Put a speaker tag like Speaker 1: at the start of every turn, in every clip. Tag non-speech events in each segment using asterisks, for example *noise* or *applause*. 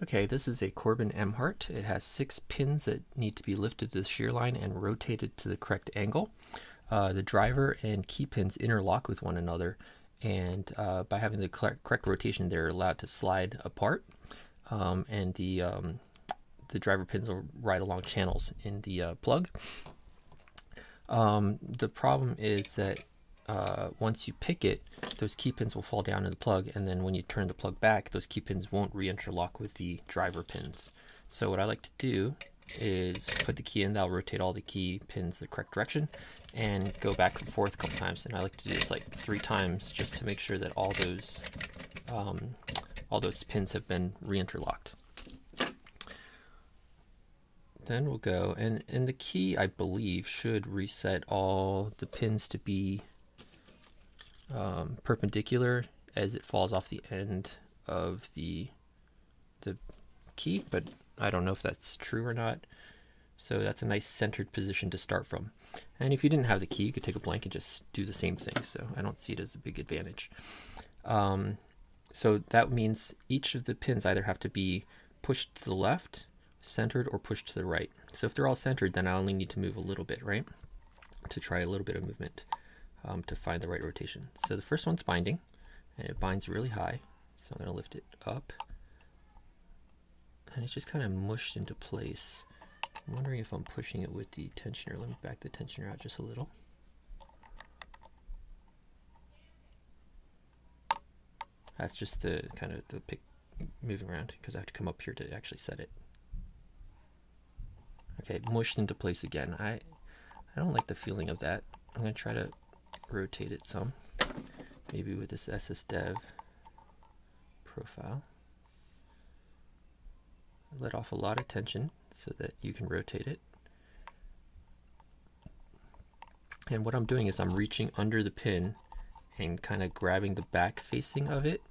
Speaker 1: Okay, this is a Corbin Emhart. It has six pins that need to be lifted to the shear line and rotated to the correct angle. Uh, the driver and key pins interlock with one another, and uh, by having the correct rotation, they're allowed to slide apart, um, and the um, the driver pins will ride along channels in the uh, plug. Um, the problem is that uh, once you pick it, those key pins will fall down in the plug, and then when you turn the plug back, those key pins won't re-interlock with the driver pins. So what I like to do is put the key in, that'll rotate all the key pins the correct direction, and go back and forth a couple times. And I like to do this like three times just to make sure that all those um, all those pins have been re-interlocked. Then we'll go, and, and the key, I believe, should reset all the pins to be um, perpendicular as it falls off the end of the the key, but I don't know if that's true or not. So that's a nice centered position to start from. And if you didn't have the key, you could take a blank and just do the same thing. So I don't see it as a big advantage. Um, so that means each of the pins either have to be pushed to the left, centered, or pushed to the right. So if they're all centered, then I only need to move a little bit, right? To try a little bit of movement um, to find the right rotation. So the first one's binding, and it binds really high. So I'm going to lift it up. And it's just kind of mushed into place. I'm wondering if I'm pushing it with the tensioner. Let me back the tensioner out just a little. That's just the kind of the pick moving around because I have to come up here to actually set it. Okay, mushed into place again. I I don't like the feeling of that. I'm gonna try to rotate it some, maybe with this SSDev profile. Let off a lot of tension so that you can rotate it. And what I'm doing is I'm reaching under the pin and kind of grabbing the back facing of it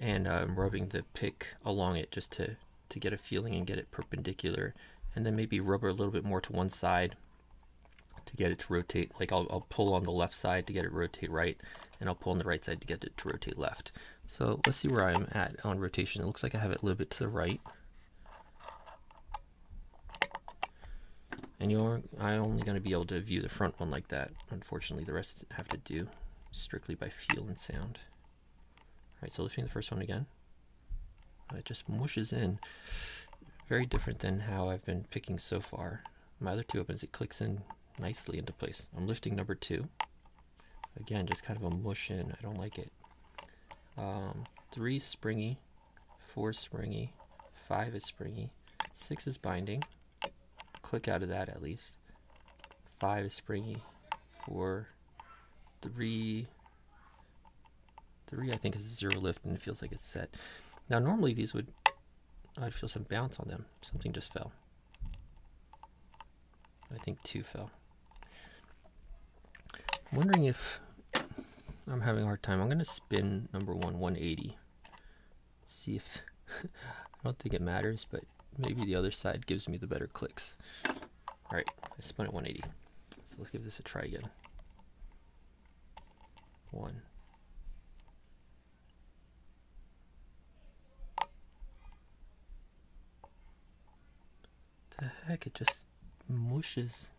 Speaker 1: and um, rubbing the pick along it just to, to get a feeling and get it perpendicular. And then maybe rub it a little bit more to one side to get it to rotate. Like I'll, I'll pull on the left side to get it rotate right, and I'll pull on the right side to get it to rotate left. So let's see where I'm at on rotation. It looks like I have it a little bit to the right. And you're I'm only going to be able to view the front one like that. Unfortunately, the rest have to do strictly by feel and sound. Alright, so lifting the first one again. It just mushes in. Very different than how I've been picking so far. My other two opens, it clicks in nicely into place. I'm lifting number two. Again, just kind of a mush in. I don't like it. Um, three springy, four springy, five is springy, six is binding. Click out of that at least. Five is springy, four, three, three I think is zero lift and it feels like it's set. Now normally these would, I'd feel some bounce on them. Something just fell. I think two fell. I'm wondering if I'm having a hard time. I'm going to spin number one 180. See if, *laughs* I don't think it matters, but maybe the other side gives me the better clicks. All right, I spun it 180. So let's give this a try again. One. The heck, it just mushes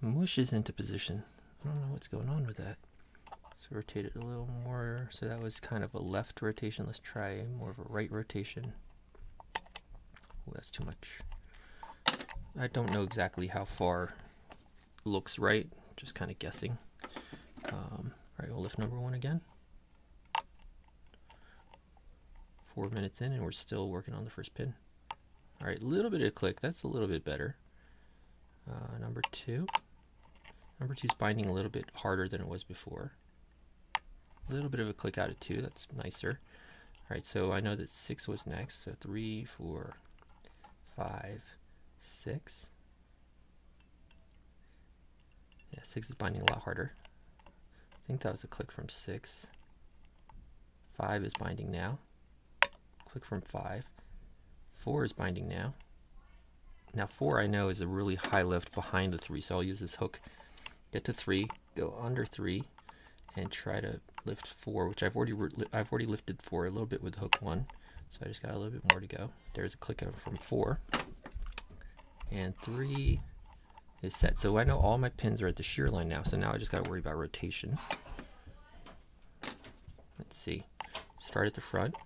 Speaker 1: mushes into position. I don't know what's going on with that. Let's rotate it a little more. So that was kind of a left rotation. Let's try more of a right rotation. Oh, that's too much. I don't know exactly how far looks right. Just kind of guessing. Um, all right, we'll lift number one again. Four minutes in, and we're still working on the first pin. All right, a little bit of click. That's a little bit better. Uh, number two. Number two is binding a little bit harder than it was before. A little bit of a click out of two, that's nicer. All right, so I know that six was next. So three, four, five, six. Yeah, six is binding a lot harder. I think that was a click from six. Five is binding now. Click from five. Four is binding now. Now four I know is a really high lift behind the three, so I'll use this hook get to three, go under three, and try to lift four, which I've already I've already lifted four a little bit with hook one. So I just got a little bit more to go. There's a click out from four. And three is set. So I know all my pins are at the shear line now. So now I just got to worry about rotation. Let's see. Start at the front.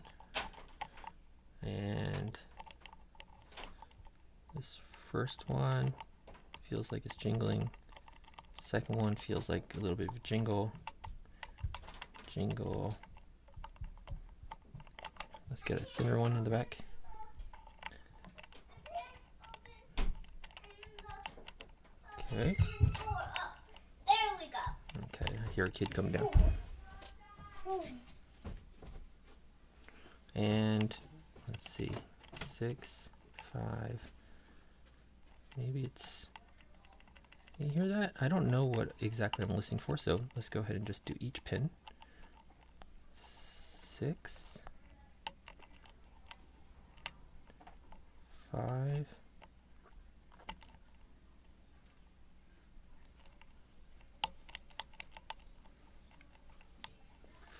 Speaker 1: And this first one feels like it's jingling. Second one feels like a little bit of a jingle. Jingle. Let's get a thinner one in the back. Okay.
Speaker 2: There we go.
Speaker 1: Okay, I hear a kid coming down. And let's see, six, five. Maybe it's. You hear that? I don't know what exactly I'm listening for, so let's go ahead and just do each pin. Six, five,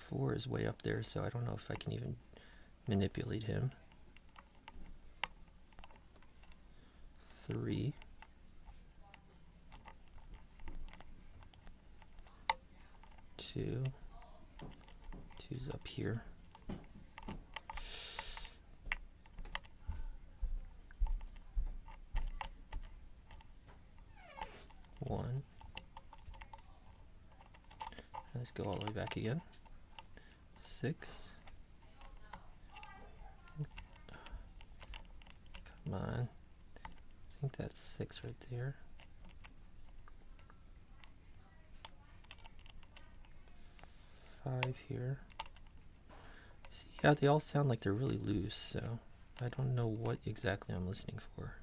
Speaker 1: four is way up there, so I don't know if I can even manipulate him. Three. Two. Two's up here. One. Let's go all the way back again six. Come on. I think that's six right there. Five here. See, yeah, they all sound like they're really loose, so I don't know what exactly I'm listening for.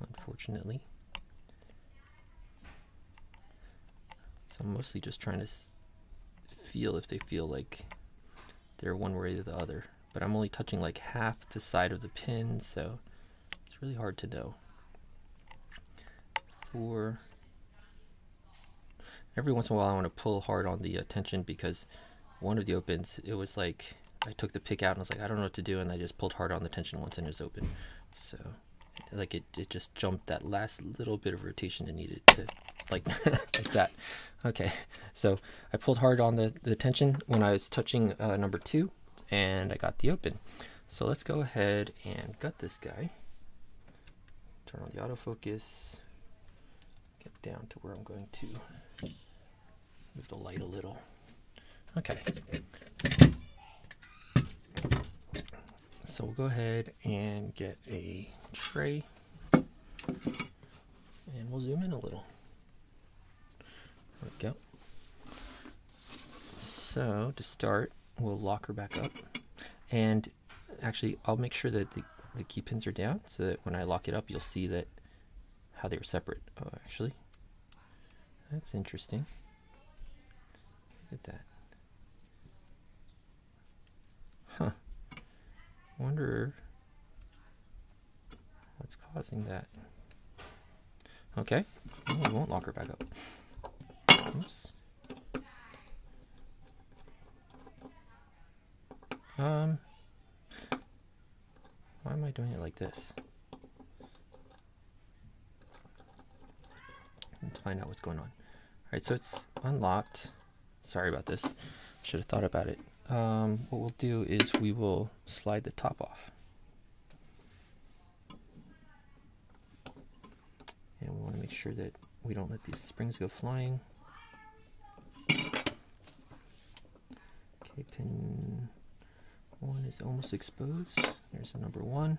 Speaker 1: Unfortunately. So I'm mostly just trying to feel if they feel like they're one way or the other. But I'm only touching like half the side of the pin, so it's really hard to know. Four. Every once in a while, I want to pull hard on the tension because one of the opens, it was like I took the pick out and I was like, I don't know what to do, and I just pulled hard on the tension once and it was open. So, like it, it just jumped that last little bit of rotation it needed to, like *laughs* like that. Okay, so I pulled hard on the, the tension when I was touching uh, number two, and I got the open. So let's go ahead and gut this guy. Turn on the autofocus. Get down to where I'm going to move the light a little. Okay. So we'll go ahead and get a tray and we'll zoom in a little. There we go. So to start, we'll lock her back up. And actually, I'll make sure that the, the key pins are down so that when I lock it up, you'll see that how they were separate. Oh, actually, that's interesting. At that. Huh. Wonder what's causing that. Okay. Oh, we won't lock her back up. Oops. Um, why am I doing it like this? Let's find out what's going on. All right, so it's unlocked. Sorry about this. Should have thought about it. Um, what we'll do is we will slide the top off. And we want to make sure that we don't let these springs go flying. Okay, pin one is almost exposed. There's a number one.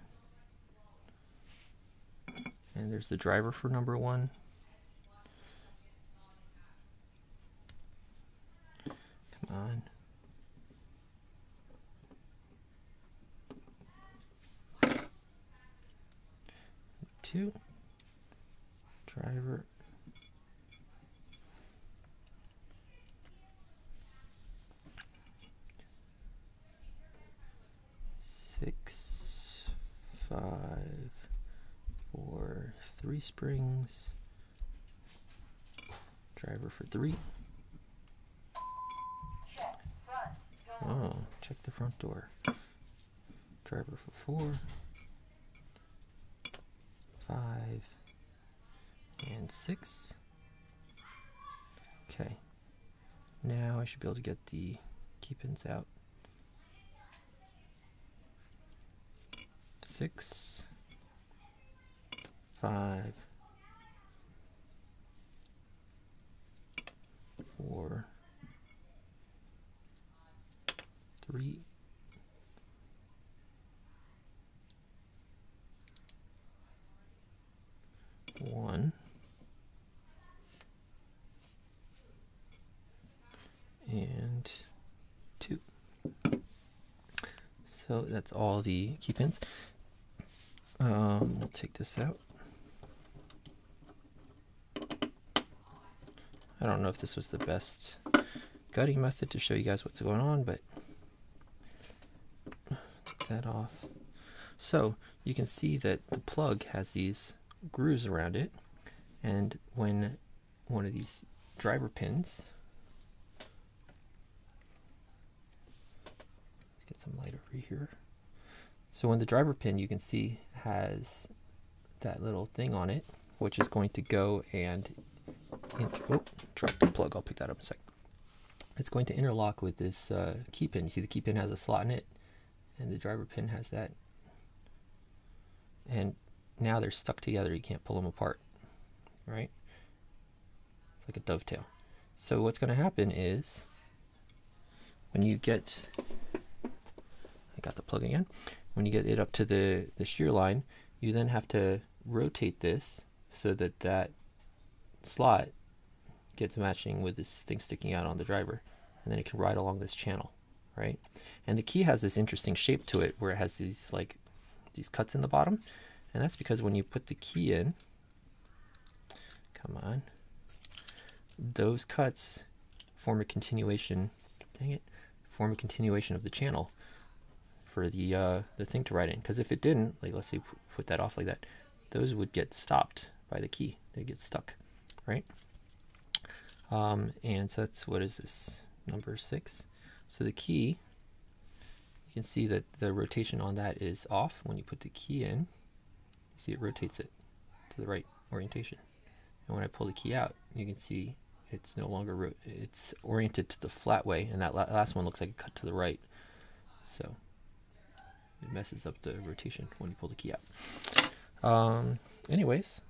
Speaker 1: And there's the driver for number one. Come on. Two. Driver six, five, four, three springs. Driver for three. Oh, check the front door. Driver for four, five, and six. Okay. Now I should be able to get the key pins out. Six, five, four, three, one, and two. So that's all the key pins. Um, we'll take this out. I don't know if this was the best gutting method to show you guys what's going on, but take that off. So you can see that the plug has these grooves around it, and when one of these driver pins, let's get some light over here. So when the driver pin, you can see has that little thing on it, which is going to go and oh, drop the plug. I'll pick that up in a sec. It's going to interlock with this uh, key pin. You see the key pin has a slot in it, and the driver pin has that. And now they're stuck together. You can't pull them apart, right? It's like a dovetail. So what's going to happen is when you get, I got the plug again. When you get it up to the the shear line, you then have to rotate this so that that slot gets matching with this thing sticking out on the driver. And then it can ride along this channel right? And the key has this interesting shape to it where it has these like these cuts in the bottom. And that's because when you put the key in come on those cuts form a continuation dang it form a continuation of the channel for the uh, the thing to write in. Because if it didn't like let's say put that off like that those would get stopped by the key. They get stuck right? Um, and so that's what is this? Number six. So the key you can see that the rotation on that is off when you put the key in. You see it rotates it to the right orientation. And when I pull the key out you can see it's no longer it's oriented to the flat way and that la last one looks like a cut to the right. So it messes up the rotation when you pull the key out um, anyways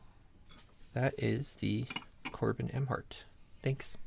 Speaker 1: that is the Corbin Emhart. Thanks.